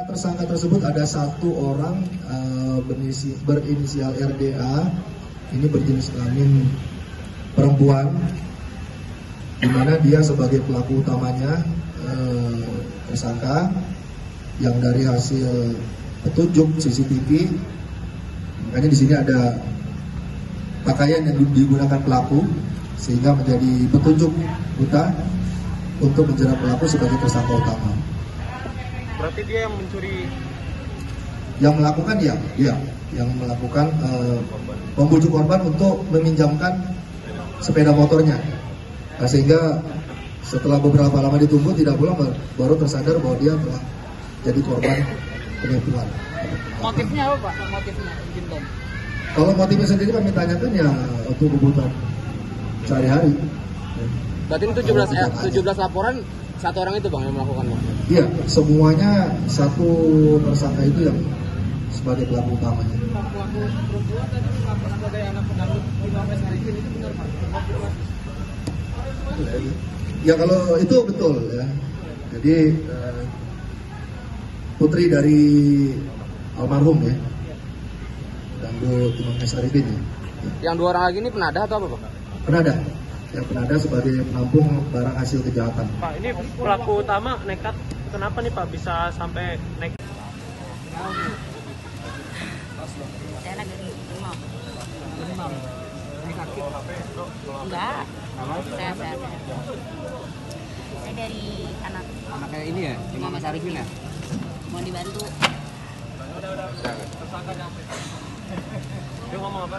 Tersangka tersebut ada satu orang berinisi- berinisial RDA, ini berjenis kelamin perempuan, di mana dia sebagai pelaku utamanya eh, tersangka yang dari hasil petunjuk CCTV, makanya di sini ada pakaian yang digunakan pelaku sehingga menjadi petunjuk kita untuk menjerat pelaku sebagai tersangka utama. Berarti dia yang mencuri yang melakukan ya, ya, yang melakukan eh, membujuk korban untuk meminjamkan sepeda motornya, Nah, sehingga setelah beberapa lama ditunggu tidak pulang ba- baru tersadar bahwa dia telah jadi korban penipuan. Motifnya apa Pak? Motifnya izin. Kalau motifnya sendiri kami tanyakan ya untuk kebutuhan sehari-hari. Berarti ini 17 eh, 17 laporan satu orang itu Bang yang melakukan Bang. Iya, semuanya satu tersangka itu yang sebagai pelaku utamanya. Pelaku perempuan tadi sebagai anak pedangdut di Mabes Arifin itu benar Pak? Ya kalau itu betul ya. Jadi eh, putri dari almarhum ya. Dangdut Imam S. Arifin ya. Yang dua orang lagi ini penada atau apa Bang? Penada. Ya penada sebagai penampung barang hasil kejahatan. Pak ini pelaku utama nekat. Kenapa nih Pak bisa sampai nekat? Saya lagi di rumah enggak. Saya saya saya. Saya dari anak. Anaknya ini ya, Imam Mas Arifin ya? mau dibantu. Dia ngomong apa?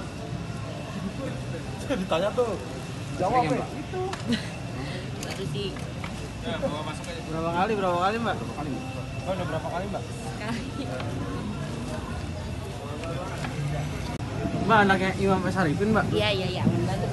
Ditanya tuh jawab ya, ya Mbak? baru sih Berapa kali? Berapa kali Mbak? Berapa kali? Oh, udah berapa kali Mbak sekali Mbak anaknya Imam Mas Arifin Mbak? iya iya iya membantu